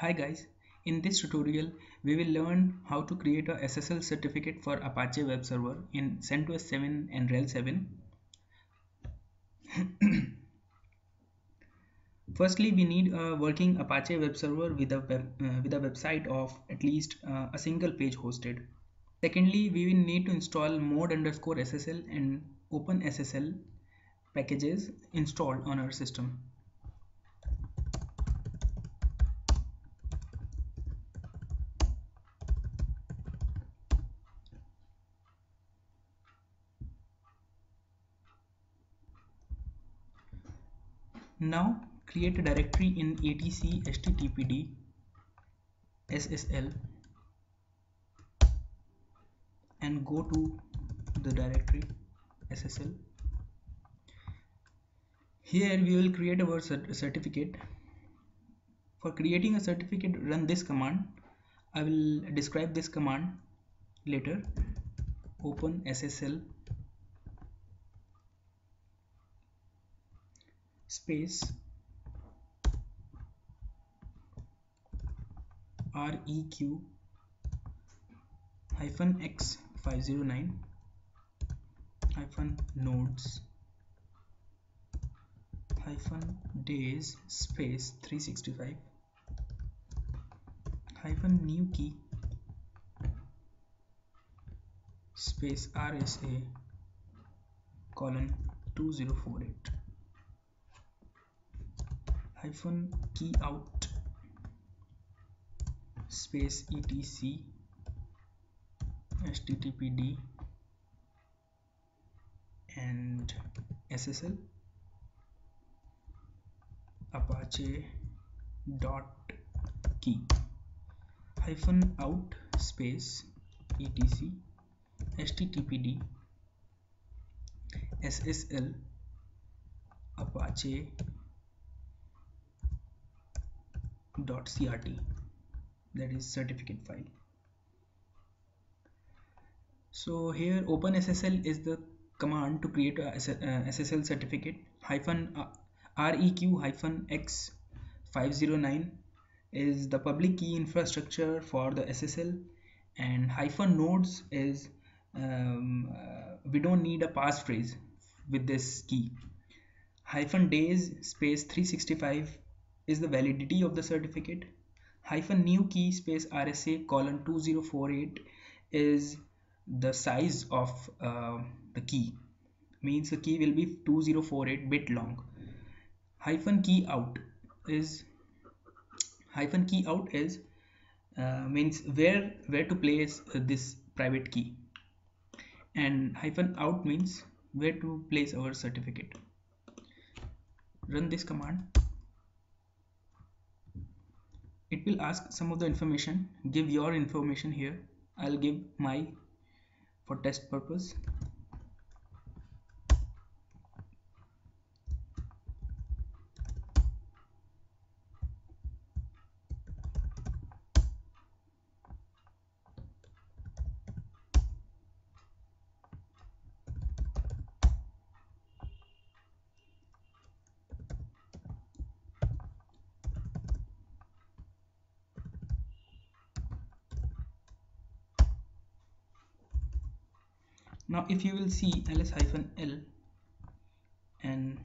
Hi guys, in this tutorial we will learn how to create a SSL certificate for Apache web server in CentOS 7 and RHEL 7. Firstly, we need a working Apache web server with a, web, uh, with a website of at least uh, a single page hosted. Secondly, we will need to install mod underscore SSL and OpenSSL packages installed on our system. Now create a directory in etc httpd ssl and go to the directory ssl. Here we will create our certificate. For creating a certificate run this command. I will describe this command later. Open SSL space req hyphen x 509 hyphen nodes hyphen days space 365 hyphen new key space rsa colon 2048 hyphen key out space etc httpd and ssl apache dot key hyphen out space etc httpd ssl apache .crt that is certificate file so here OpenSSL is the command to create a SSL uh, certificate hyphen uh, req hyphen x 509 is the public key infrastructure for the SSL and hyphen nodes is um, uh, we don't need a passphrase with this key hyphen days space 365 is the validity of the certificate. Hyphen new key space RSA colon 2048 is the size of uh, the key. Means the key will be 2048 bit long. Hyphen key out is hyphen key out is uh, means where where to place uh, this private key. And hyphen out means where to place our certificate. Run this command it will ask some of the information. Give your information here. I'll give my for test purpose now if you will see ls-l and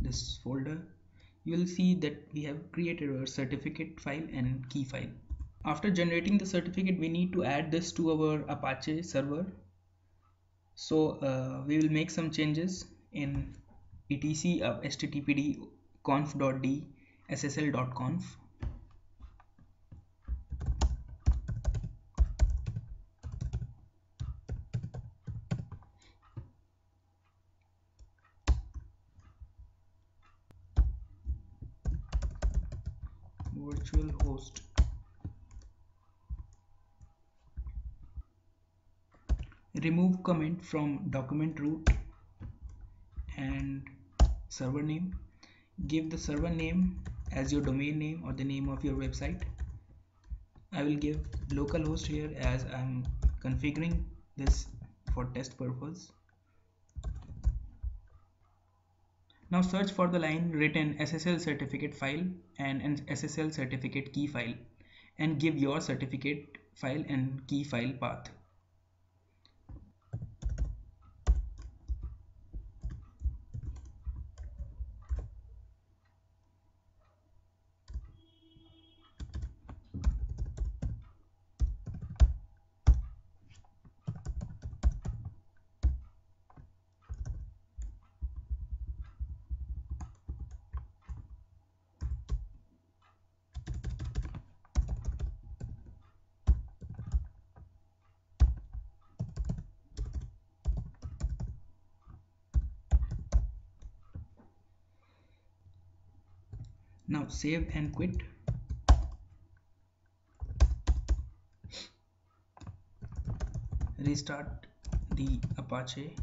this folder you will see that we have created our certificate file and key file. After generating the certificate we need to add this to our apache server. So uh, we will make some changes in etc of httpd conf.d ssl.conf virtual host. Remove comment from document root and server name. Give the server name as your domain name or the name of your website. I will give localhost here as I'm configuring this for test purpose now search for the line written SSL certificate file and an SSL certificate key file and give your certificate file and key file path now save and quit. Restart the apache.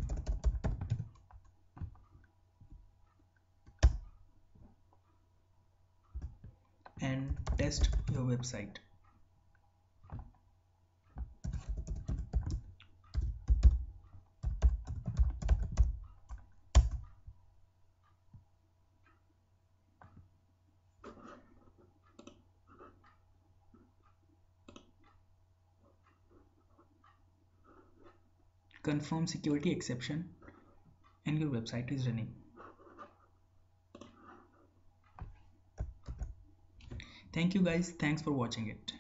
And test your website confirm security exception and your website is running. Thank you guys. Thanks for watching it